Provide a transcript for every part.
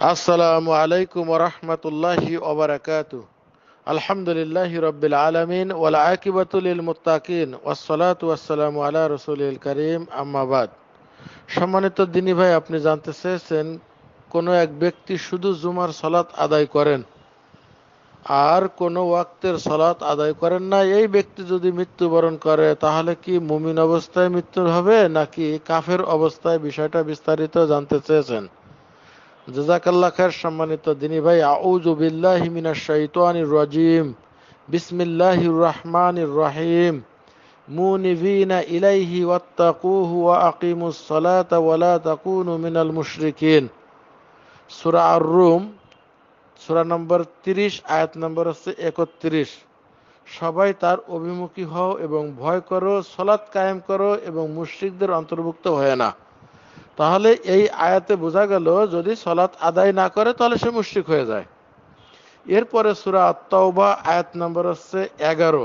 আসসালামু আলাইকুম রহমতুল্লাহি ওবরাকাত আলহামদুলিল্লাহ রবিল আলমিন ওয়াল আকিবাতুল মুত্তাকিন ওয়াসসালাতু ওয়াসসালামু আলা রসুলিল করিম আম্মাবাদ সম্মানিত দিনী ভাই, আপনি জানতে চেয়েছেন, কোনো এক ব্যক্তি শুধু জুমার সলাৎ আদায় করেন, আর কোনো ওয়াক্তের সলাৎ আদায় করেন না? এই ব্যক্তি যদি মৃত্যুবরণ করে, তাহলে কি মুমিন অবস্থায় মৃত্যু হবে, নাকি কাফের অবস্থায়? বিষয়টা বিস্তারিত জানতে চেয়েছেন। জাজাকাল্লাহ খায়ের সম্মানিত দিনী ভাই, আউযু বিল্লাহি মিনাশ শাইতানির রাজিম। বিসমিল্লাহির রহমানির রহিম। ওয়াত্তাকুহু ওয়া আকিমুস সালাতা ওয়া লা তাকুনু মিনাল মুশরিকিন। সূরা আর-রুম, সূরা নম্বর 30 আয়াত নম্বর হচ্ছে 31 সবাই তার অভিমুখী হও এবং ভয় করো, সলাৎ কায়েম করো এবং মুশরিকদের অন্তর্ভুক্ত হয় না। তাহলে এই আয়াতে বোঝা গেল, যদি সলাৎ আদায় না করে, তাহলে সে মুশ্রিক হয়ে যায়। এরপরে সুরা আত্মাউবা আয়াত নম্বর হচ্ছে এগারো।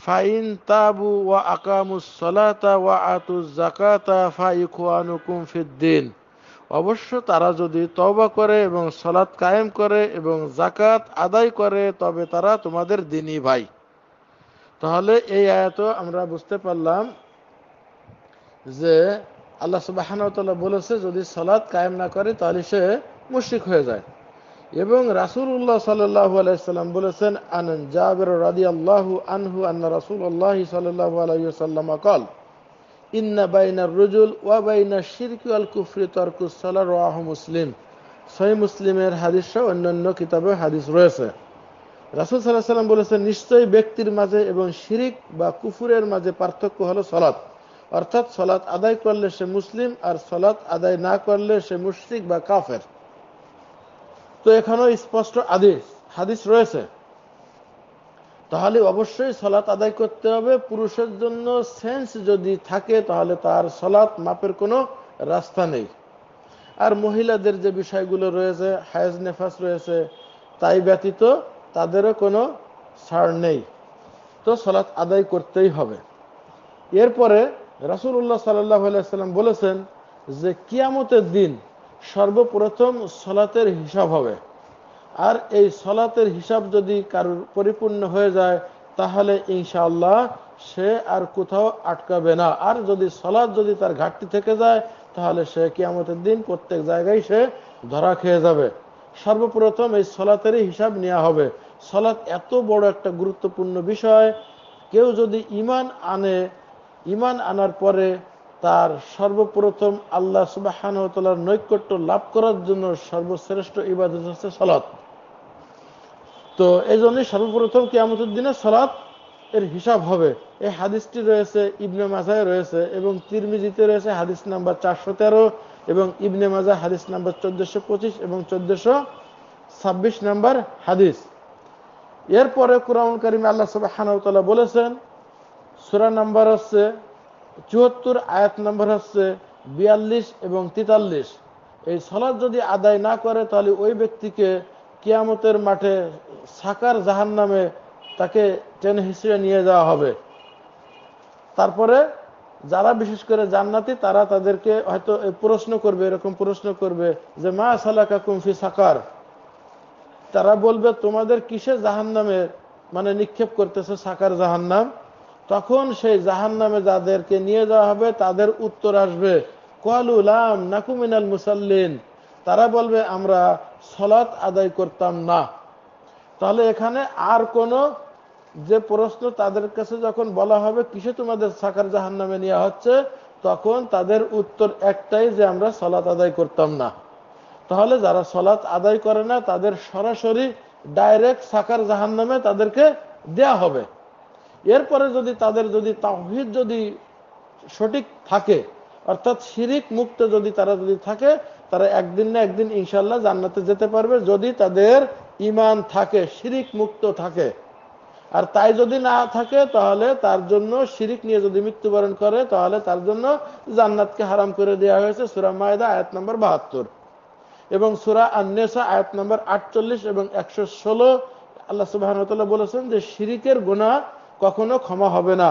ফাইন তাবু ওয়া আকামুস সলাতা ওয়া আতুজ জাকাতা ফাইখুয়ানুকুম ফিদ্দিন অবশ্য তারা যদি তওবা করে এবং সলাৎ কায়েম করে এবং জাকাত আদায় করে, তবে তারা তোমাদের দিনই ভাই। তাহলে এই আয়াত আমরা বুঝতে পারলাম যে আল্লাহ সুবাহান বলেছে, যদি সলাৎ কায়েম না করে, তাহলে সে মুশিক হয়ে যায়। এবং রাসুল্লাহ সাল্লাহ আলাইসাল্লাম বলেছেন, আনন জাবের রাদি আল্লাহ আনহু আন্না রাসুল আল্লাহ সাল্লাহ আলাইসাল্লাম কল, ইন্না বাইনার রুজুল ওয়া বাইনা শিরকি আল কুফরি তর্কুস সালাহ রাহ মুসলিম। সহি মুসলিমের হাদিস অন্যান্য কিতাবে হাদিস রয়েছে। রাসুল সাল্লাহ সাল্লাম বলেছেন, নিশ্চয়ই ব্যক্তির মাঝে এবং শিরিক বা কুফুরের মাঝে পার্থক্য হলো সলাৎ অর্থাৎ সলাৎ আদায় করলে সে মুসলিম আর সলাৎ আদায় না করলে সে মুশরিক বা কাফের। তো এখানেও স্পষ্ট আদেশ, হাদিস রয়েছে। তাহলে অবশ্যই সলাৎ আদায় করতে হবে। পুরুষের জন্য সেন্স যদি থাকে, তাহলে তার সলাৎ মাপের কোনো রাস্তা নেই। আর মহিলাদের যে বিষয়গুলো রয়েছে, হায়াজ নেফাস রয়েছে, তাই ব্যতীত তাদেরও কোনো ছাড় নেই। তো সলাৎ আদায় করতেই হবে। এরপরে রাসুল্লাহ সাল্লাম বলেছেন যে কিয়ামতের দিন সর্বপ্রথম সলাতের হিসাব হবে। আর এই সলাতের হিসাব যদি কারোর পরিপূর্ণ হয়ে যায়, তাহলে ইনশাআল্লাহ সে আর কোথাও আটকাবে না। আর যদি সলাৎ যদি তার ঘাটতি থেকে যায়, তাহলে সে কিয়ামতের দিন প্রত্যেক জায়গায় সে ধরা খেয়ে যাবে। সর্বপ্রথম এই সলাতেরই হিসাব নেওয়া হবে। সলাৎ এত বড় একটা গুরুত্বপূর্ণ বিষয়। কেউ যদি ইমান আনে ইমান আনার পরে তার সর্বপ্রথম আল্লাহ সুবাহানতলার নৈকট্য লাভ করার জন্য সর্বশ্রেষ্ঠ ইবাদত হচ্ছে সলাৎ তো এই জন্যই সর্বপ্রথম কিয়ামতের দিনে সলাৎ এর হিসাব হবে। এই হাদিসটি রয়েছে, ইবনে মাজায় রয়েছে এবং তিরমিজিতে রয়েছে, হাদিস নাম্বার চারশো তেরো এবং ইবনে মাজা হাদিস নাম্বার চোদ্দশো পঁচিশ এবং চোদ্দশো ছাব্বিশ নাম্বার হাদিস। এরপরে কোরআন করিমে আল্লাহ সুবাহ বলেছেন সুরা নাম্বার হচ্ছে চুয়াত্তর, আয়াত নাম্বার হচ্ছে বিয়াল্লিশ এবং তেতাল্লিশ। এই সলাদ যদি আদায় না করে, তাহলে ওই ব্যক্তিকে কিয়ামতের মাঠে সাকার জাহান নামে তাকে টেনে হিসেবে নিয়ে যাওয়া হবে। তারপরে যারা বিশেষ করে জান্নাতি, তারা তাদেরকে হয়তো প্রশ্ন করবে, এরকম প্রশ্ন করবে যে, মা সালাকা কুমফি সাকার? তারা বলবে, তোমাদের কিসে জাহান নামে মানে নিক্ষেপ করতেছে সাকার জাহান্নাম? তখন সেই জাহান নামে যাদেরকে নিয়ে যাওয়া হবে, তাদের উত্তর আসবে কোয়ালুলাম নাকুমিনাল মুসাল্লিন। তারা বলবে, আমরা সলাৎ আদায় করতাম না। তাহলে এখানে আর কোন যে প্রশ্ন তাদের কাছে যখন বলা হবে, কিসে তোমাদের সাকার জাহান নামে নেওয়া হচ্ছে? তখন তাদের উত্তর একটাই যে, আমরা সলাৎ আদায় করতাম না। তাহলে যারা সলাৎ আদায় করে না, তাদের সরাসরি ডাইরেক্ট সাকার জাহান নামে তাদেরকে দেয়া হবে। এরপরে যদি তাদের যদি তাহিদ যদি সঠিক থাকে, অর্থাৎ শিরিক মুক্ত যদি তারা যদি থাকে, তারা একদিন না একদিন ইনশাল্লাহ জান্নাতে যেতে পারবে যদি তাদের ইমান থাকে, শিরিক মুক্ত থাকে। আর তাই যদি না থাকে, তাহলে তার জন্য শিরিক নিয়ে যদি মৃত্যুবরণ করে, তাহলে তার জন্য জান্নাতকে হারাম করে দেওয়া হয়েছে সুরা মায়দা, আয়াত নম্বর বাহাত্তর। এবং সুরা আন্নেসা, আয়াত নম্বর আটচল্লিশ এবং একশো ষোলো, আল্লাহ সুবাহ বলেছেন যে শিরিকের গুণা কখনো ক্ষমা হবে না।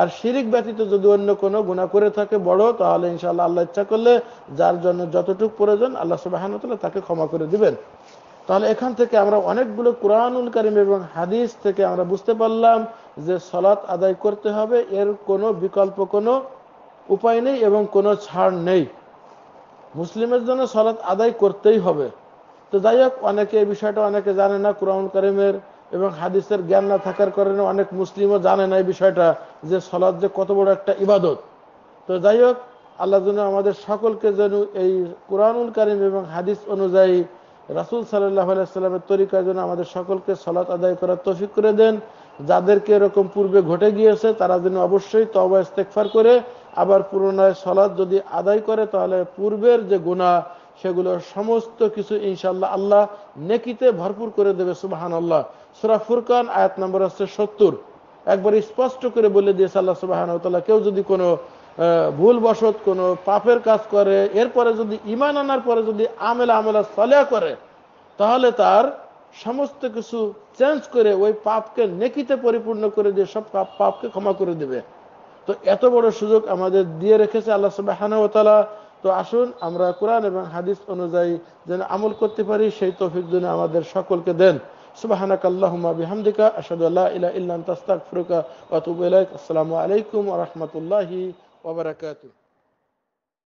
আর শিরিক ব্যতীত যদি অন্য কোনো গুণা করে থাকে বড়, তাহলে ইনশাআল্লাহ আল্লাহ ইচ্ছা করলে যার জন্য যতটুকু প্রয়োজন আল্লাহ সুবাহানতাল্লাহ তাকে ক্ষমা করে দিবেন। তাহলে এখান থেকে আমরা অনেকগুলো কোরআনুল কারিম এবং হাদিস থেকে আমরা বুঝতে পারলাম যে সলাৎ আদায় করতে হবে, এর কোনো বিকল্প কোনো উপায় নেই এবং কোনো ছাড় নেই। মুসলিমের জন্য সলাৎ আদায় করতেই হবে। তো যাই হোক, অনেকে এই বিষয়টা অনেকে জানে না কোরআন কারিমের এবং হাদিসের জ্ঞান না থাকার কারণে অনেক মুসলিমও জানে না এই বিষয়টা যে সলাদ যে কত বড় একটা ইবাদত। তো যাই হোক, আল্লাহ যেন আমাদের সকলকে যেন এই কোরআনুল কারিম এবং হাদিস অনুযায়ী রাসুল সাল্লাহ আলাইস্লামের তরিকার জন্য আমাদের সকলকে সলাৎ আদায় করার তফিক করে দেন। যাদেরকে এরকম পূর্বে ঘটে গিয়েছে, তারা যেন অবশ্যই তবা ইস্তেকফার করে, আবার পুরোনায় সলাৎ যদি আদায় করে, তাহলে পূর্বের যে গুণা সেগুলো সমস্ত কিছু ইনশাল্লাহ আল্লাহ নেকিতে ভরপুর করে দেবে সুবাহান আল্লাহ সুরা ফুরকান, আয়াত নম্বর হচ্ছে সত্তর। একবার স্পষ্ট করে বলে দিয়েছে আল্লাহ সুবাহান কেউ যদি কোনো ভুল বসত কোনো পাপের কাজ করে, এরপরে যদি ইমান আনার পরে যদি আমেলা আমেলা সলেয়া করে, তাহলে তার সমস্ত কিছু চেঞ্জ করে ওই পাপকে নেকিতে পরিপূর্ণ করে দিয়ে সব পাপ, পাপকে ক্ষমা করে দেবে। তো এত বড় সুযোগ আমাদের দিয়ে রেখেছে আল্লাহ সুবাহানতালা তো আসুন আমরা কোরআন এবং হাদিস অনুযায়ী যেন আমল করতে পারি, সেই তৌফিক যেন আমাদের সকলকে দেন। سبحانك اللهم بحمدك أشهد أن لا إله إلا أنت أستغفرك وأتوب إليك السلام عليكم ورحمة الله وبركاته